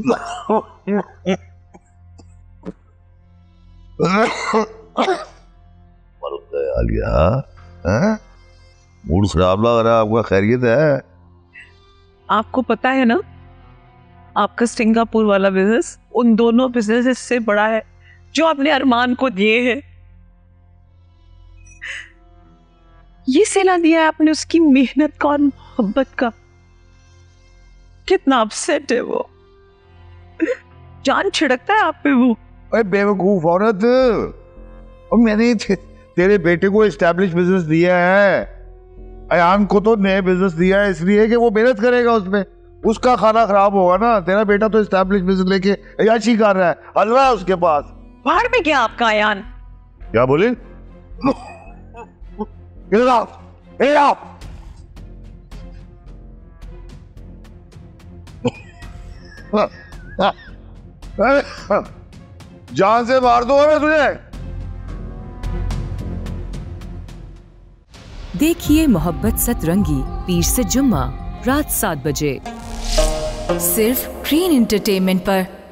Mood खराब लग रहा है आपका, खैरियत है? आपको पता है ना, आपका सिंगापुर वाला बिज़नेस उन दोनों बिज़नेस से बड़ा है, जो आपने अरमान को दिए हैं। ये सिला दिया है आपने उसकी मेहनत का और मोहब्बत का। कितना अपसेट है वो। जान छिड़कता है आप पे वो? अरे बेवकूफ़ औरत। और मैंने ते- तेरे बेटे को एस्टेब्लिश बिज़नेस दिया है। अयान को तो नए बिज़नेस दिया है इसलिए कि वो मेहनत करेगा उसमें। उसका खाना खराब होगा ना तेरा बेटा तो एस्टेब्लिश बिज़नेस लेके अयाशी कर रहा है हलवा है उसके पास। बाहर में क्या आपका आयान क्या बोले? आओ ए आओ। अरे, जान से मार दूँगा मैं तुझे। देखिए मोहब्बत सतरंगी, पीर से जुम्मा, रात सात बजे। सिर्फ़ ग्रीन एंटरटेनमेंट पर।